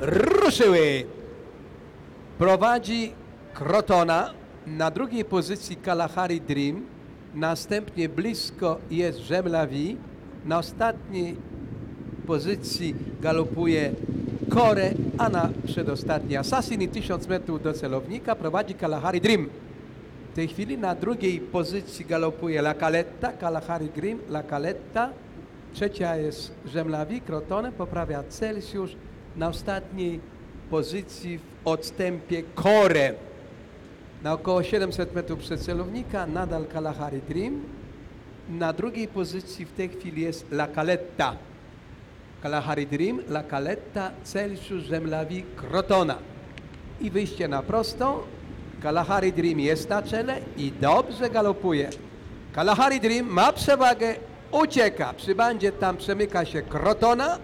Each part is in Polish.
ruszyły. Prowadzi Krotona, na drugiej pozycji Kalahari Dream, następnie blisko jest Żemlawi, na ostatniej pozycji galopuje Kore, a na przedostatniej Assassin i 1000 metrów do celownika prowadzi Kalahari Dream. W tej chwili na drugiej pozycji galopuje La Caletta, Kalahari Dream, La Caletta. Trzecia jest Żemlawi, Krotone, poprawia Celsjusz. Na ostatniej pozycji w odstępie Kore. Na około 700 metrów przed celownika nadal Kalahari Dream. Na drugiej pozycji w tej chwili jest La Caletta. Kalahari Dream, La Caletta, Celsjusz, Żemlawi, Krotona. I wyjście na prostą. Kalahari Dream jest na czele i dobrze galopuje. Kalahari Dream ma przewagę, ucieka. Przy bandzie tam przemyka się Krotona,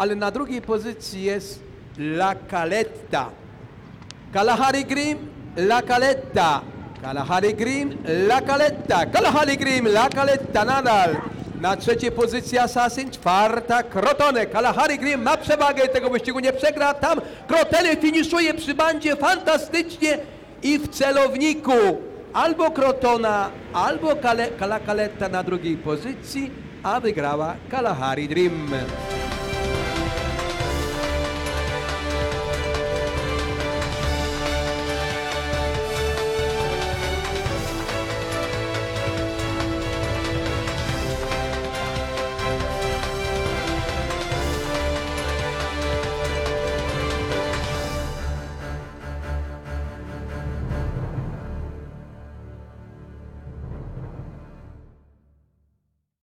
ale na drugiej pozycji jest La Caletta. Kalahari Dream, La Caletta. Kalahari Dream, La Caletta. Kalahari Dream, La Caletta nadal. Na trzeciej pozycji Assassin, czwarta Krotone. Kalahari Dream ma przewagę, tego wyścigu nie przegra. Tam Krotene finiszuje przy bandzie fantastycznie i w celowniku. Albo Krotona, albo Kale, Kala Caletta na drugiej pozycji, a wygrała Kalahari Dream.